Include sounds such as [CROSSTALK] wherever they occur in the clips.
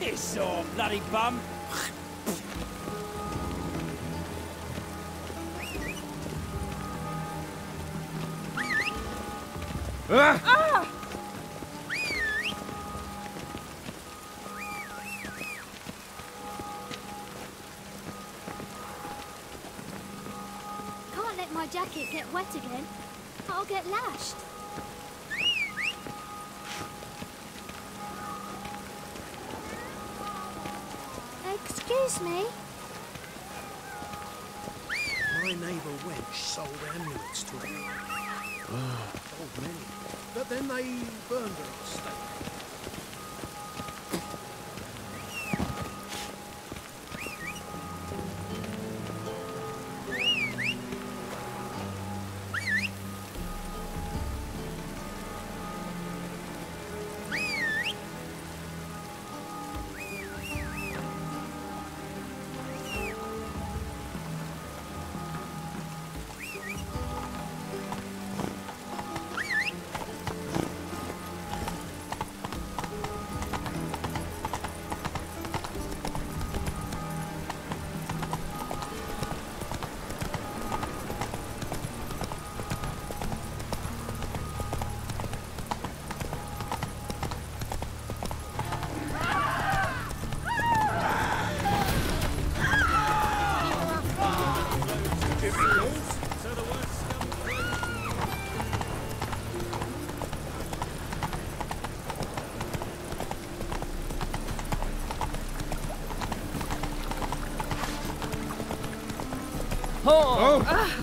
Piss off, bloody bum. Ah! Can't let my jacket get wet again. I'll get lashed. Excuse me. My neighbour wench sold amulets to him. Ah. Old many. But then they burned her at the stake. Oh! How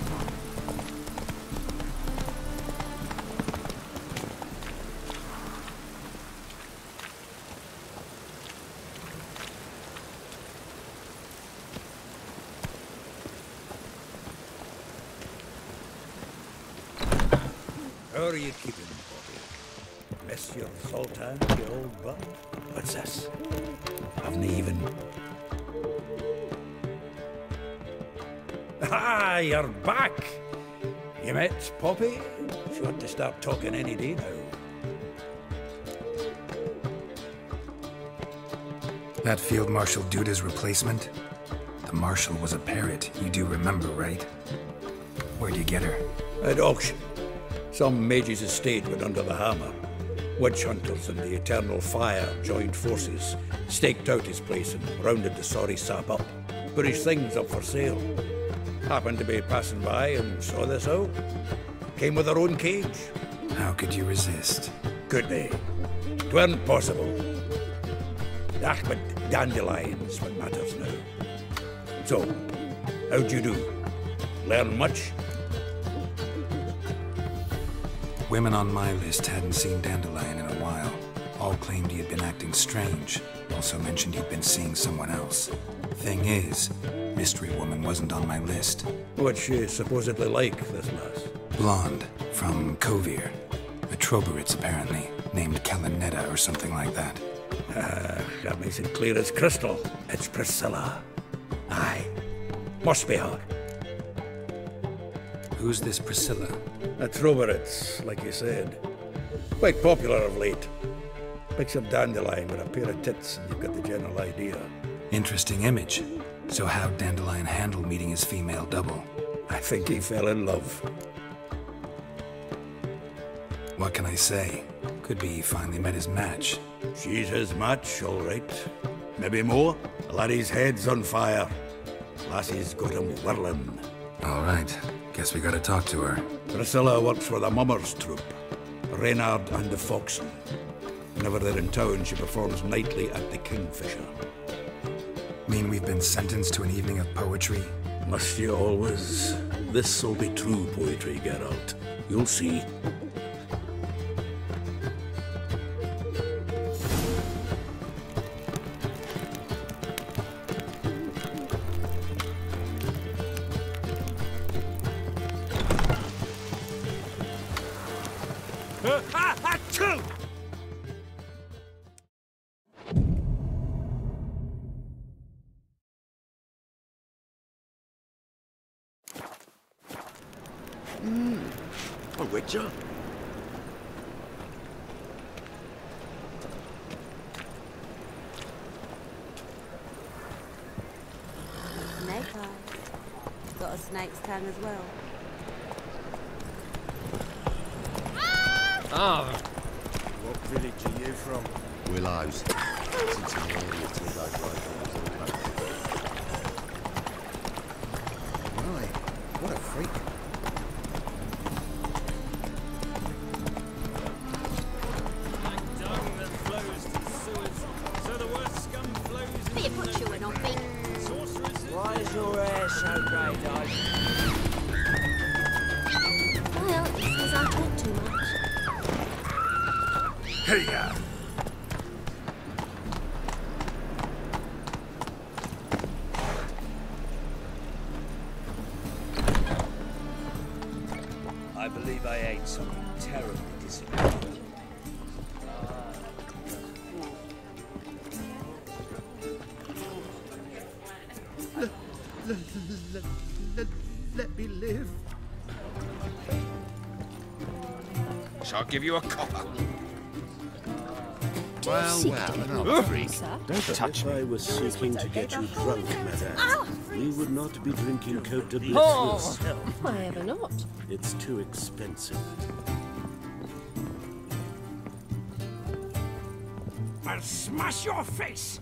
you're back! You met Poppy? She ought to start talking any day now. That Field Marshal Duda's replacement? The Marshal was a parrot, you do remember, right? Where'd you get her? At auction. Some mage's estate went under the hammer. Witch hunters and the Eternal Fire joined forces, staked out his place and rounded the sorry sap up. Put his things up for sale. Happened to be passing by and saw this out. Came with her own cage. How could you resist? Could be. Tweren't possible. Ah, but dandelions what matters now. So, how'd you do? Learn much? Women on my list hadn't seen Dandelion in a while. All claimed he had been acting strange. Also mentioned he'd been seeing someone else. Thing is, Mystery Woman wasn't on my list. What's she supposedly like, this lass? Blonde, from Kovir. A Troberitz, apparently, named Kalinetta or something like that. Ah, that makes it clear as crystal. It's Priscilla. Aye. Must be her. Who's this Priscilla? A Troberitz, like you said. Quite popular of late. Picture Dandelion with a pair of tits and you've got the general idea. Interesting image. So how'd Dandelion handle meeting his female double? I think he fell in love. What can I say? Could be he finally met his match. She's his match, all right. Maybe more. The laddie's head's on fire. Lassie's got him whirling. All right. Guess we gotta talk to her. Priscilla works for the Mummers troupe. Reynard and the Foxen. Whenever they're in town, she performs nightly at the Kingfisher. Mean we've been sentenced to an evening of poetry? Must you always? This'll be true poetry, Geralt. You'll see. Snake's tongue as well. Ah, What village are you from? Willows. Since an area till they break on the Right. What a freak. Give you a copper? Well, well, another freak. Don't touch me. If I was seeking to get you drunk, ah! madame, we would not be drinking Cote de Bleu Oh. yourself. Why ever not? It's too expensive. I'll smash your face!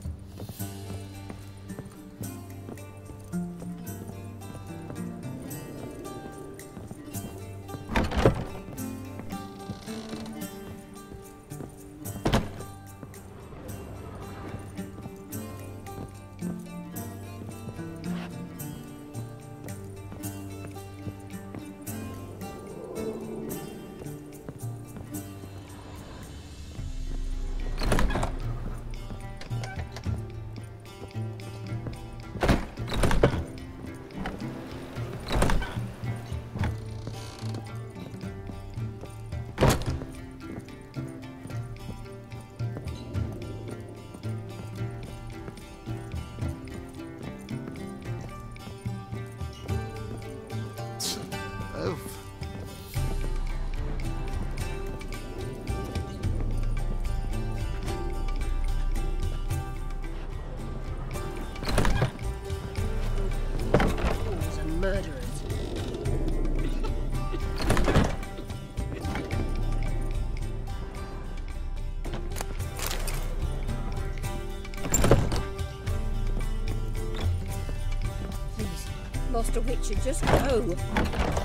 Murderers. Please, Master Witcher, just go.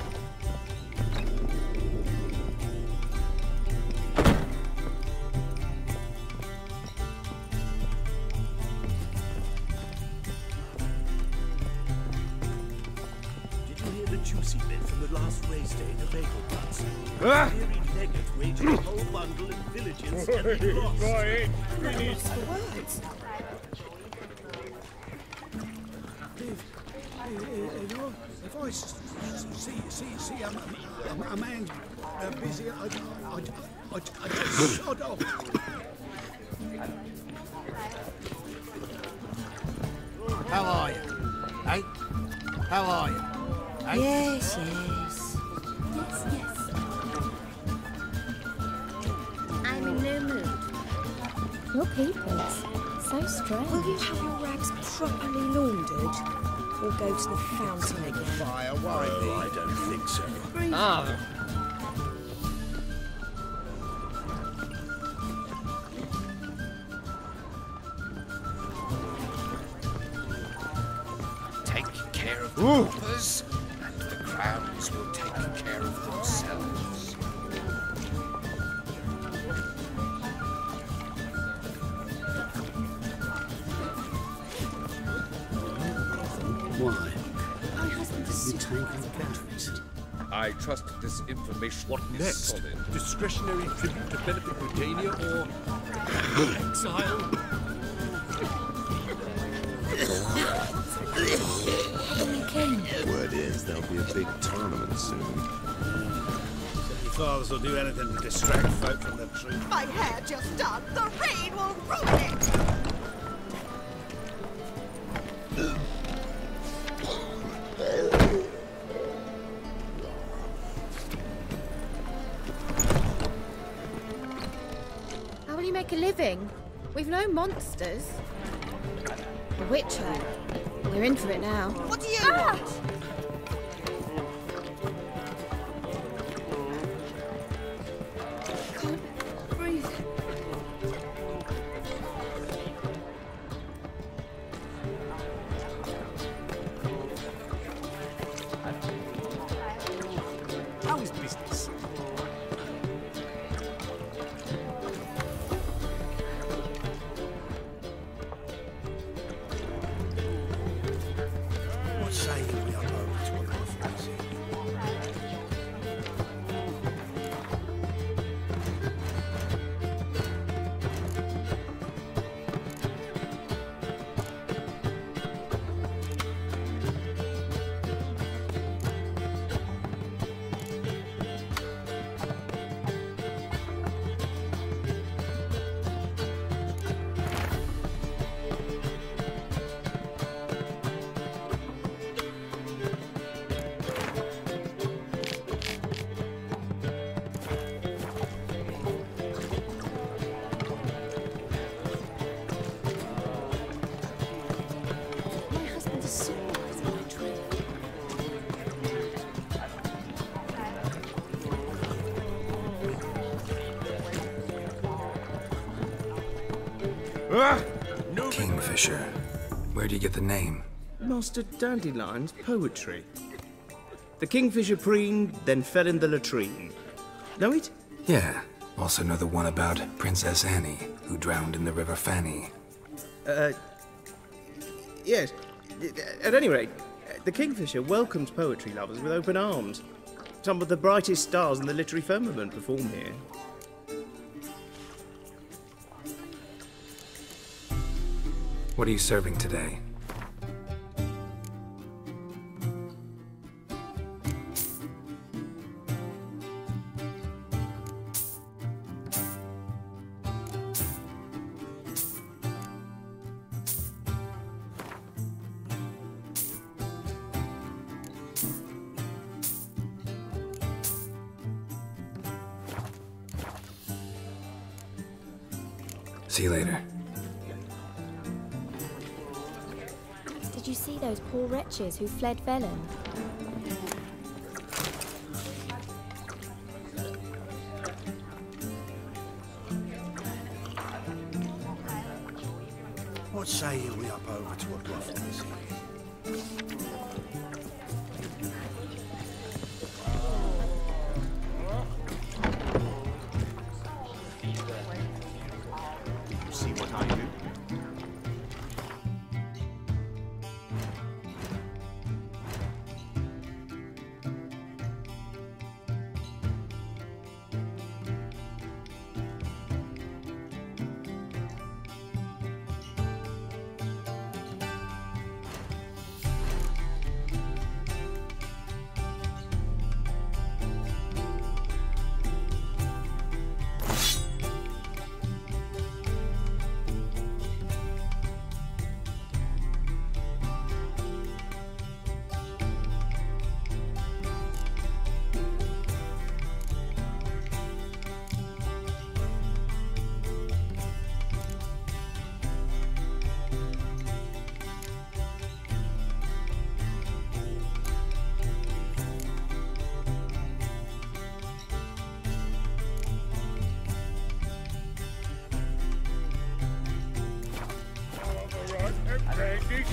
Or go to the fountain again? Fire, worry Oh, I don't think so. Ah, Take care of the do anything to distract folk from the truth. My hair just done. The rain will ruin it. How will you make a living? We've no monsters. The Witcher. We're in for it now. What do you ah! want? Kingfisher. Where do you get the name? Master Dandelion's poetry. The kingfisher preened, then fell in the latrine. Know it? Yeah. Also know the one about Princess Annie, who drowned in the River Fanny. Uh, yes. At any rate, the Kingfisher welcomes poetry lovers with open arms. Some of the brightest stars in the literary firmament perform here. What are you serving today? Who fled Velen? What say you we up over to a bluff visit? See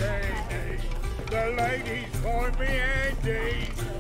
Andy. The ladies call me Andy.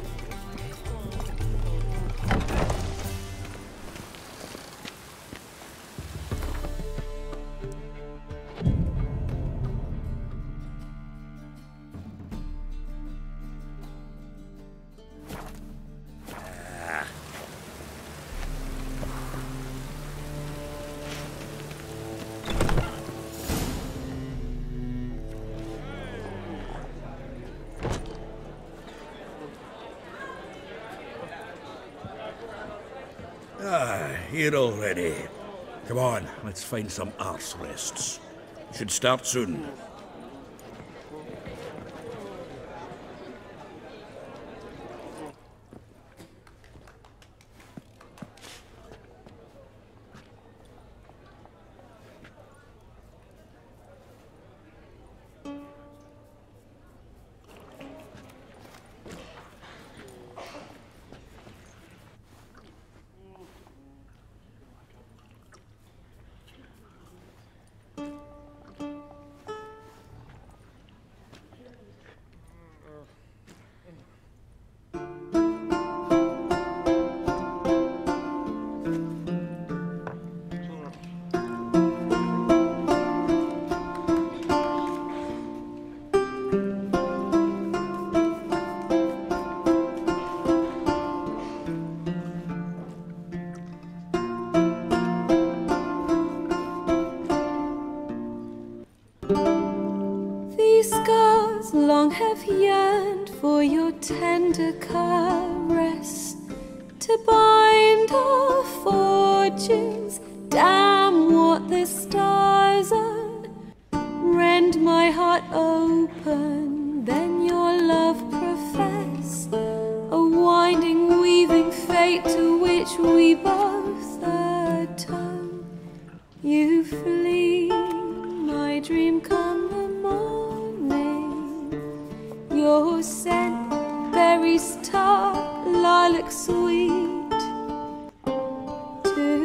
Here already. Come on, let's find some arse rests. Should start soon.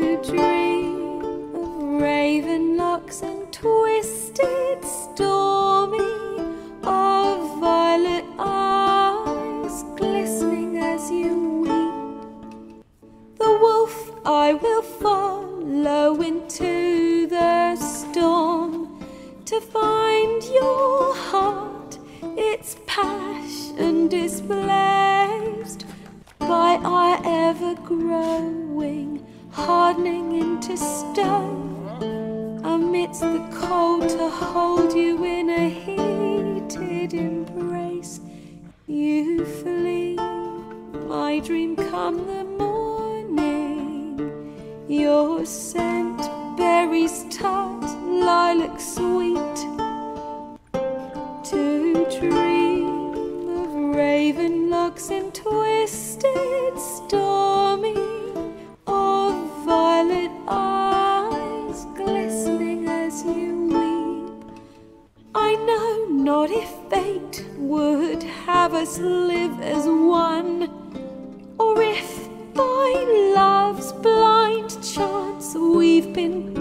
Dream we've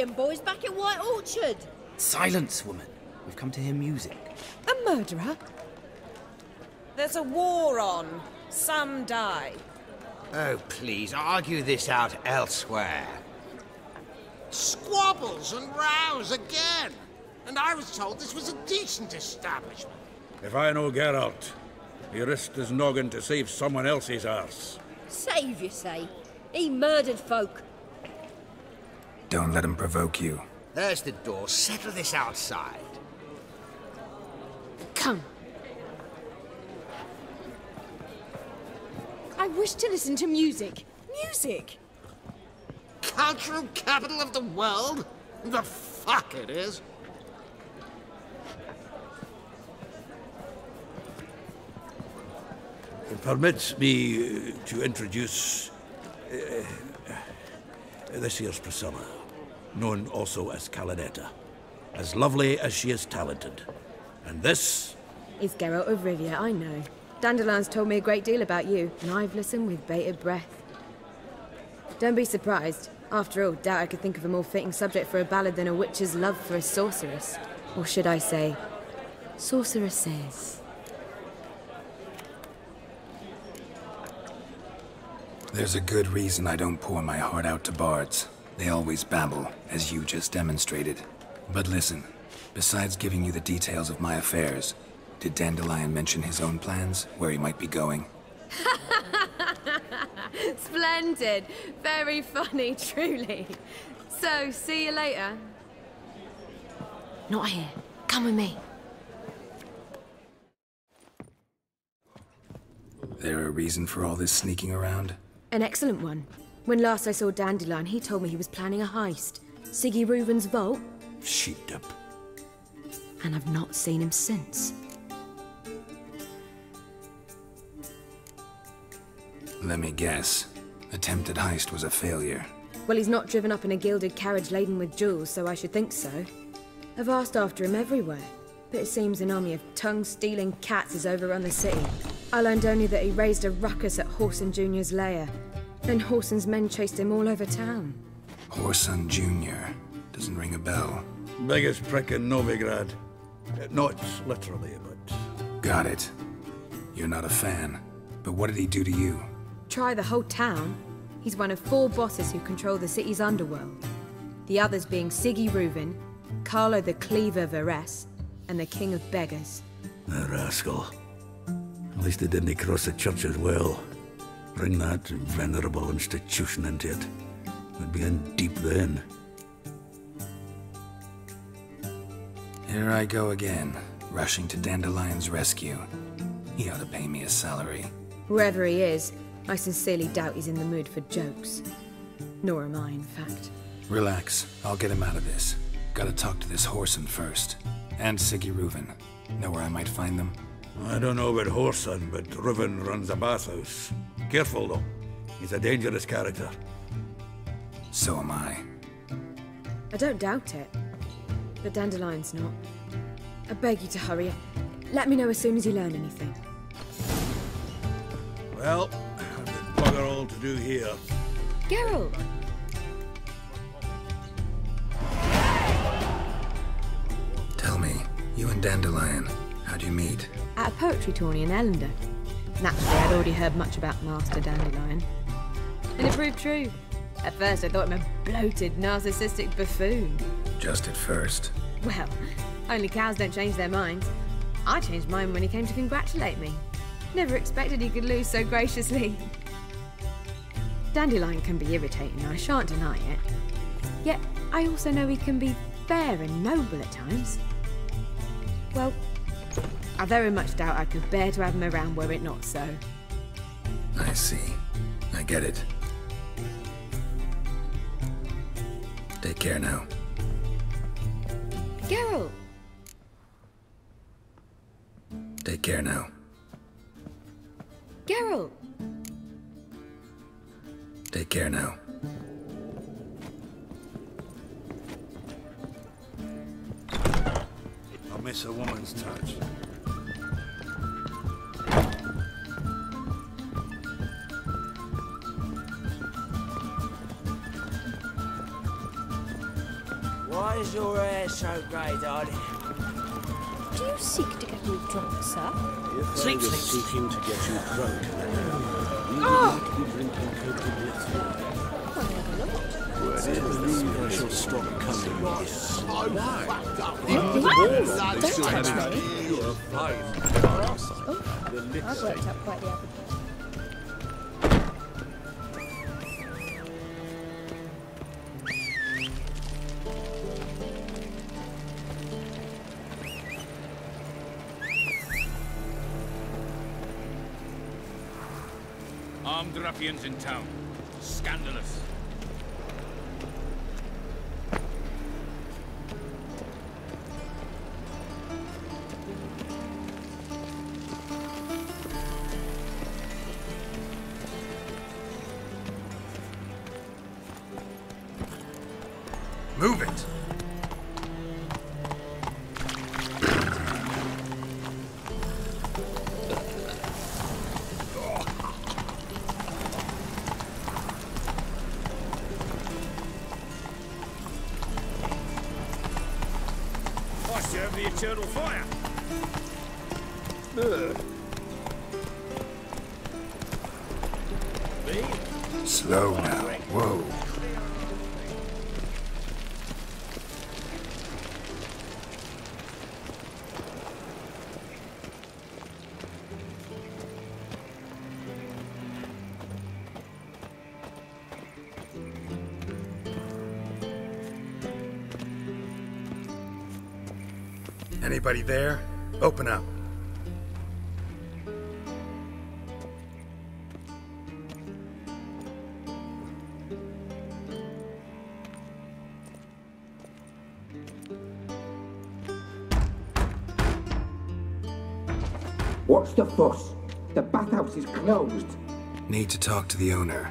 some boys back in White Orchard. Silence, woman. We've come to hear music. A murderer? There's a war on. Some die. Oh, please, argue this out elsewhere. Squabbles and rows again. And I was told this was a decent establishment. If I know Geralt, he risked his noggin to save someone else's arse. Save, you say? He murdered folk. Don't let him provoke you. There's the door. Settle this outside. Come. I wish to listen to music. Music! Cultural capital of the world? The fuck it is. Permits me uh, to introduce uh, this year's Priscilla, known also as Calinetta. As lovely as she is talented. And this Is Geralt of Rivia, I know. Dandelion's told me a great deal about you, and I've listened with bated breath. Don't be surprised. After all, doubt I could think of a more fitting subject for a ballad than a witch's love for a sorceress. Or should I say, sorceresses. There's a good reason I don't pour my heart out to bards. They always babble, as you just demonstrated. But listen, besides giving you the details of my affairs, did Dandelion mention his own plans, where he might be going? [LAUGHS] Splendid. Very funny, [LAUGHS] truly. So, see you later. Not here. Come with me. There a reason for all this sneaking around? An excellent one. When last I saw Dandelion, he told me he was planning a heist. Sigi Reuven's vault, sheepdip. and I've not seen him since. Let me guess. Attempted heist was a failure. Well, he's not driven up in a gilded carriage laden with jewels, so I should think so. I've asked after him everywhere, but it seems an army of tongue-stealing cats has overrun the city. I learned only that he raised a ruckus at Whoreson Jr.'s lair. Then Whoreson's men chased him all over town. Whoreson Jr. Doesn't ring a bell. Biggest prick in Novigrad. Uh, Not literally, but Got it. You're not a fan. But what did he do to you? Try the whole town. He's one of four bosses who control the city's underworld. The others being Sigi Reuven, Carlo the Cleaver Varese, and the King of Beggars. a rascal. At least he didn't cross the church as well. Bring that venerable institution into it. We'd be in deep then. Here I go again, rushing to Dandelion's rescue. He ought to pay me a salary. Wherever he is, I sincerely doubt he's in the mood for jokes. Nor am I, in fact. Relax, I'll get him out of this. Gotta talk to this Whoreson first. And Sigi Reuven. Know where I might find them? I don't know about Whoreson, but Reuven runs a bathhouse. Careful, though. He's a dangerous character. So am I. I don't doubt it. But Dandelion's not. I beg you to hurry. Let me know as soon as you learn anything. Well, there's bugger all to do here. Geralt! Tell me, you and Dandelion, how'd you meet? At a poetry tourney in Ellander. Naturally, I'd already heard much about Master Dandelion. And it proved true. At first, I thought him a bloated, narcissistic buffoon. Just at first. Well, only cows don't change their minds. I changed mine when he came to congratulate me. Never expected he could lose so graciously. Dandelion can be irritating, I shan't deny it. Yet, I also know he can be fair and noble at times. Well, I very much doubt I could bear to have him around were it not so. I see. I get it. Take care now. Geralt! Take care now. Geralt! Take care now. I miss a woman's touch. Why is your hair so grey, darling? Do you seek to get me drunk, sir? If Sleep, I was sleep. seeking to get you drunk, we would Ah! not be drinking coconuts here. Well, never not. I believe I shall stop coming here. Don't touch me. Oh, I've worked up quite the appetite. In town. Scandalous. Eternal fire. Slow now. Anybody there? Open up. What's the fuss? The bathhouse is closed. Need to talk to the owner.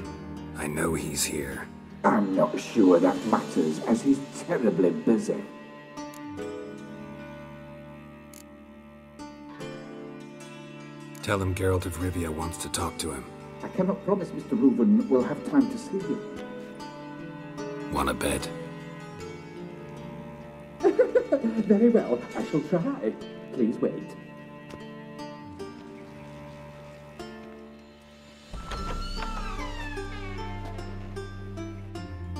I know he's here. I'm not sure that matters, as he's terribly busy. Tell him Geralt of Rivia wants to talk to him. I cannot promise Mr. Reuven will have time to see you. Want a bed? [LAUGHS] Very well, I shall try. Please wait.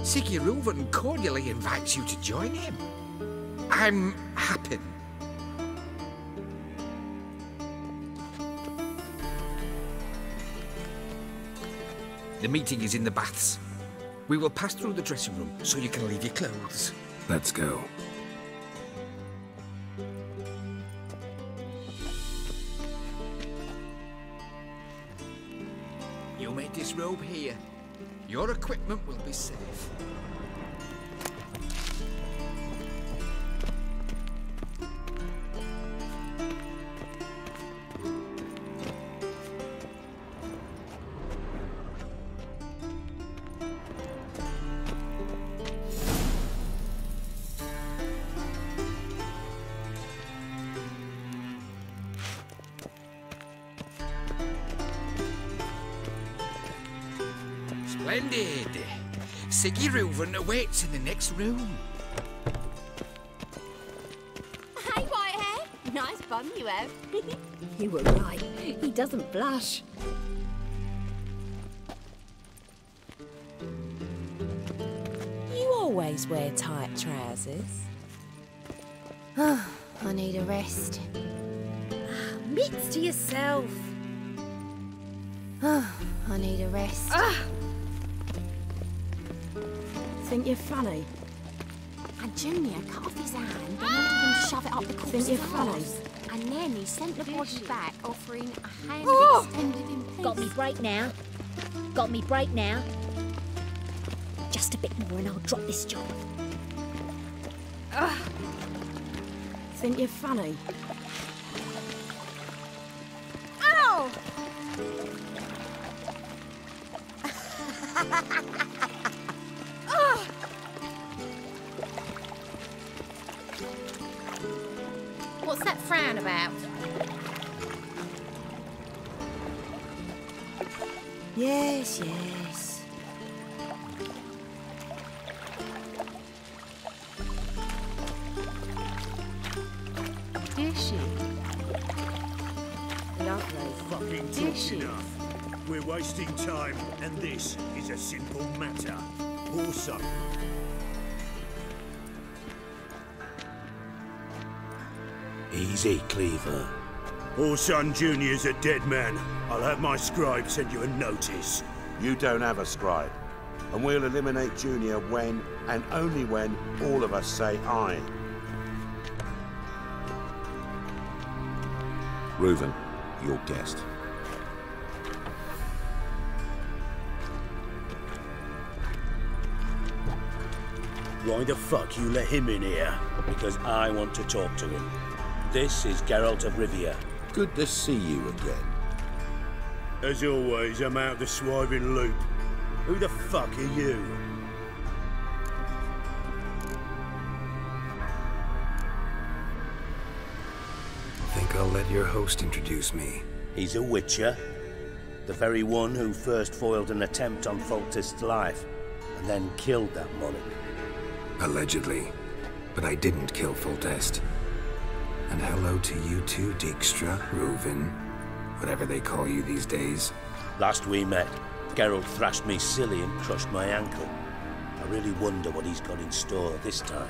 Sigi Reuven cordially invites you to join him. I'm happy. The meeting is in the baths. We will pass through the dressing room so you can leave your clothes. Let's go. You may disrobe here. Your equipment will be safe. Splendid. Sigi Reuven awaits in the next room. Hey, Whitehair. Nice bum you have. [LAUGHS] You were right. He doesn't blush. You always wear tight trousers. Ah, I need a rest. Mitts to yourself. Ah, I need a rest. Ah, Think you're funny? And Junior cut off his hand and ordered him to shove it up the Think corpse's you're funny? And then he sent the body back, offering a hand Oh! extended in peace. Got me break now. Got me break now. Just a bit more and I'll drop this job. Think you're funny? Yes, yes. Is she? Lovely. Fucking talk's enough. We're wasting time, and this is a simple matter. Also, Easy, Cleaver. Whoreson Junior's a dead man. I'll have my scribe send you a notice. You don't have a scribe. And we'll eliminate Junior when, and only when, all of us say aye. Reuven, your guest. Why the fuck you let him in here? Because I want to talk to him. This is Geralt of Rivia. Good to see you again. As always, I'm out the swiving loop. Who the fuck are you? I think I'll let your host introduce me. He's a witcher. The very one who first foiled an attempt on Foltest's life, and then killed that monarch. Allegedly. But I didn't kill Foltest. And hello to you too, Dijkstra, Reuven, whatever they call you these days. Last we met, Geralt thrashed me silly and crushed my ankle. I really wonder what he's got in store this time.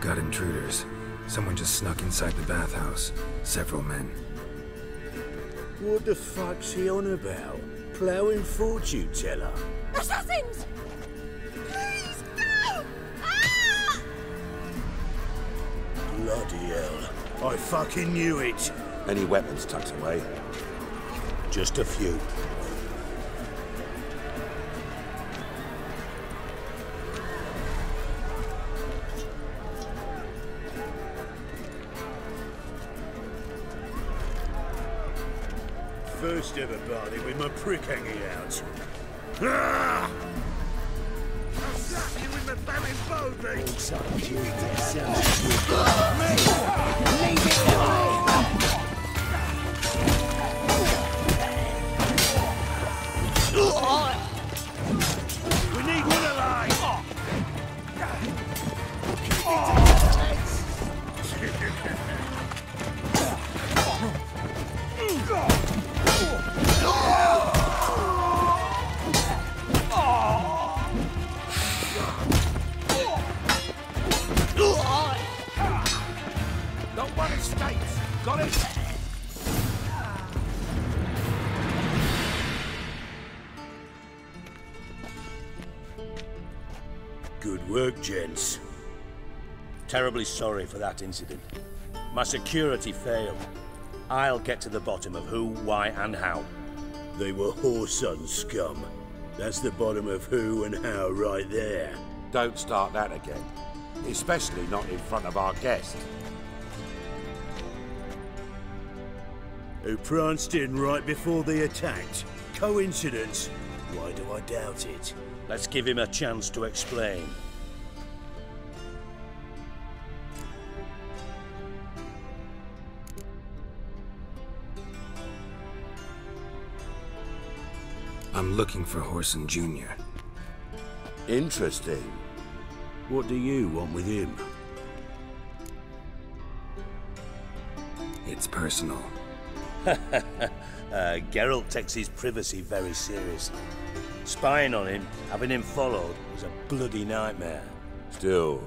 Got intruders. Someone just snuck inside the bathhouse. Several men. What the fuck's he on about? Ploughing fortune teller? Assassins! Bloody hell. I fucking knew it. Any weapons tucked away? Just a few. First ever party with my prick hanging out. Ah! I'll slap you with the barren bow beat. Gents. Terribly sorry for that incident. My security failed. I'll get to the bottom of who, why, and how. They were Whoreson scum. That's the bottom of who and how right there. Don't start that again. Especially not in front of our guest. Who pranced in right before they attacked. Coincidence? Why do I doubt it? Let's give him a chance to explain. I'm looking for Whoreson Jr. Interesting. What do you want with him? It's personal. [LAUGHS] uh, Geralt takes his privacy very seriously. Spying on him, having him followed, was a bloody nightmare. Still,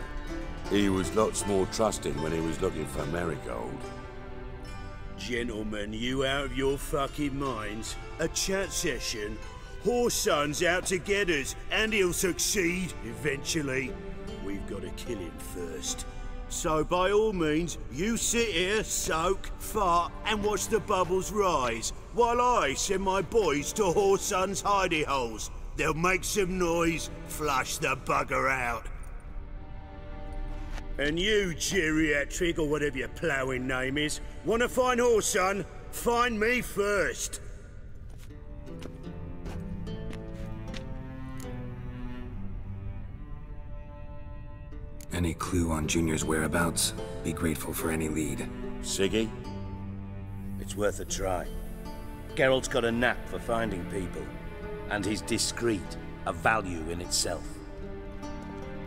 [LAUGHS] he was lots more trusting when he was looking for Merigold. Gentlemen, you out of your fucking minds? A chat session? Whoreson's out to get us, and he'll succeed, eventually. We've got to kill him first. So by all means, you sit here, soak, fart, and watch the bubbles rise, while I send my boys to Whoreson's hidey holes. They'll make some noise, flush the bugger out. And you, geriatric, or whatever your ploughing name is, wanna find Whoreson? Find me first. Any clue on Junior's whereabouts? Be grateful for any lead. Sigi? It's worth a try. Geralt's got a knack for finding people. And he's discreet, a value in itself.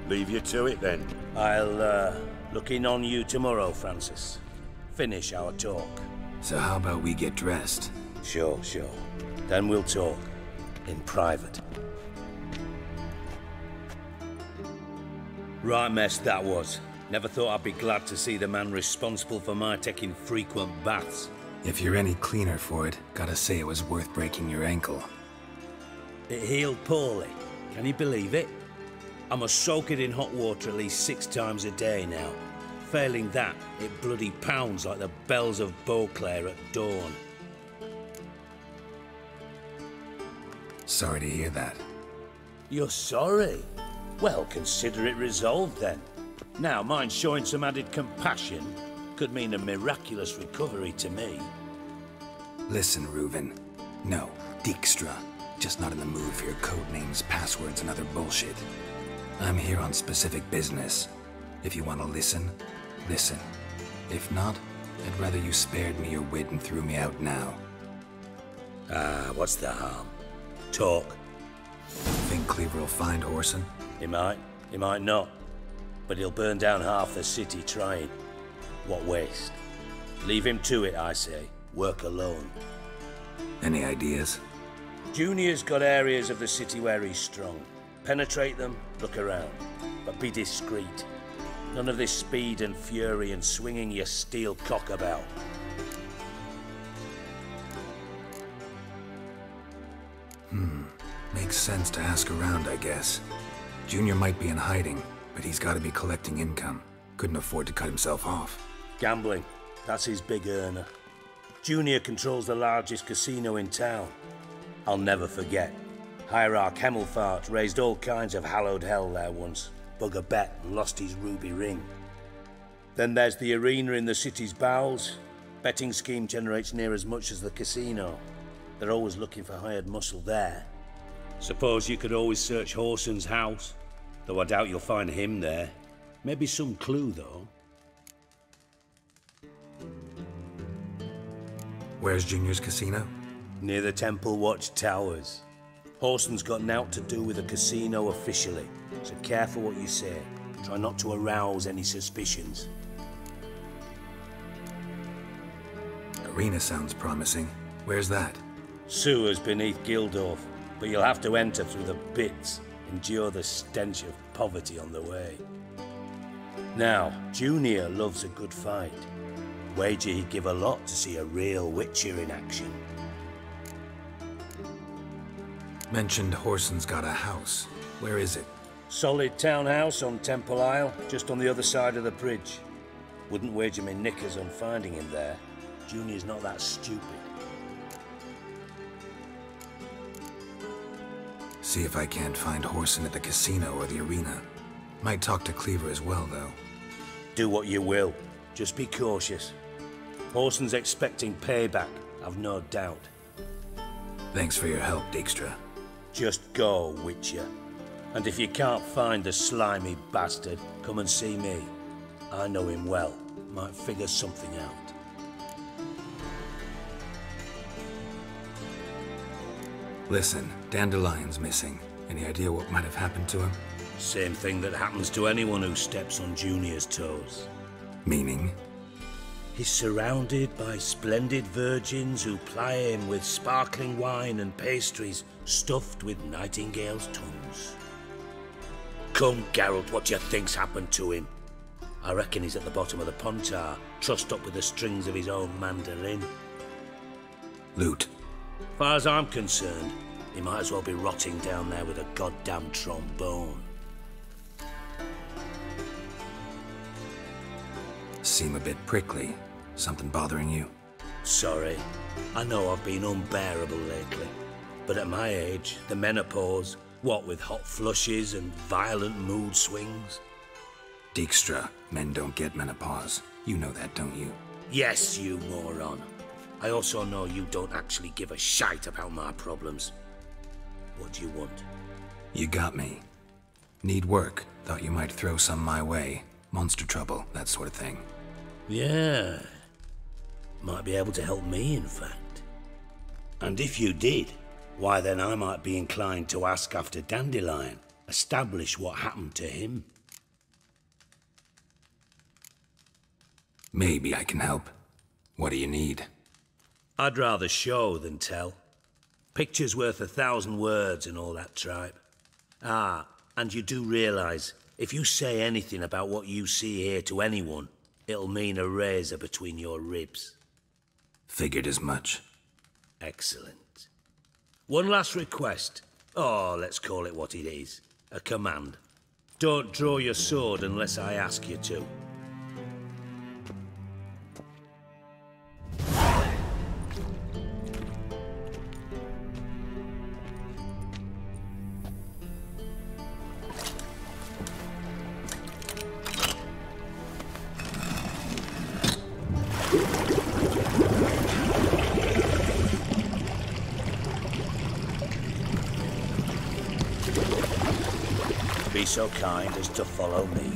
Leave you to it then. I'll, uh, look in on you tomorrow, Francis. Finish our talk. So how about we get dressed? Sure, sure. Then we'll talk. In private. Right mess that was. Never thought I'd be glad to see the man responsible for my taking frequent baths. If you're any cleaner for it, gotta say it was worth breaking your ankle. It healed poorly. Can you believe it? I must soak it in hot water at least six times a day now. Failing that, it bloody pounds like the bells of Beauclair at dawn. Sorry to hear that. You're sorry? Well, consider it resolved then. Now, mind showing some added compassion could mean a miraculous recovery to me. Listen, Reuven. No, Dijkstra. Just not in the mood for your codenames, passwords, and other bullshit. I'm here on specific business. If you want to listen, listen. If not, I'd rather you spared me your wit and threw me out now. Ah, what's the harm? Talk. Think Cleaver will find Whoreson? He might, he might not. But he'll burn down half the city trying. What waste? Leave him to it, I say. Work alone. Any ideas? Junior's got areas of the city where he's strong. Penetrate them, look around. But be discreet. None of this speed and fury and swinging your steel cock about. Hmm. Makes sense to ask around, I guess. Junior might be in hiding, but he's got to be collecting income. Couldn't afford to cut himself off. Gambling. That's his big earner. Junior controls the largest casino in town. I'll never forget. Hierarch Hemmelfart raised all kinds of hallowed hell there once. Bug a bet and lost his ruby ring. Then there's the arena in the city's bowels. Betting scheme generates near as much as the casino. They're always looking for hired muscle there. Suppose you could always search Whoreson's house, though I doubt you'll find him there. Maybe some clue, though. Where's Junior's casino? Near the Temple Watch Towers. Whoreson's got naught to do with the casino officially, so careful what you say. Try not to arouse any suspicions. Arena sounds promising. Where's that? Sewers beneath Gildorf, but you'll have to enter through the bits, endure the stench of poverty on the way. Now, Junior loves a good fight. Wager he'd give a lot to see a real Witcher in action. Mentioned Whoreson's got a house. Where is it? Solid townhouse on Temple Isle, just on the other side of the bridge. Wouldn't wager me knickers on finding him there. Junior's not that stupid. See if I can't find Horson at the casino or the arena. Might talk to Cleaver as well, though. Do what you will. Just be cautious. Whoreson's expecting payback, I've no doubt. Thanks for your help, Dijkstra. Just go, Witcher. And if you can't find the slimy bastard, come and see me. I know him well. Might figure something out. Listen, Dandelion's missing. Any idea what might have happened to him? Same thing that happens to anyone who steps on Junior's toes. Meaning? He's surrounded by splendid virgins who ply him with sparkling wine and pastries stuffed with nightingales' tongues. Come, Geralt, what do you think's happened to him? I reckon he's at the bottom of the Pontar, trussed up with the strings of his own mandolin. Loot. Far as I'm concerned, he might as well be rotting down there with a goddamn trombone. Seem a bit prickly. Something bothering you? Sorry. I know I've been unbearable lately. But at my age, the menopause, what with hot flushes and violent mood swings? Dijkstra, men don't get menopause. You know that, don't you? Yes, you moron. I also know you don't actually give a shite about my problems. What do you want? You got me. Need work. Thought you might throw some my way. Monster trouble, that sort of thing. Yeah. Might be able to help me, in fact. And if you did, why then I might be inclined to ask after Dandelion, establish what happened to him. Maybe I can help. What do you need? I'd rather show than tell. Picture's worth a thousand words and all that tribe. Ah, and you do realize, if you say anything about what you see here to anyone, it'll mean a razor between your ribs. Figured as much. Excellent. One last request. Oh, let's call it what it is. A command. Don't draw your sword unless I ask you to. Follow me.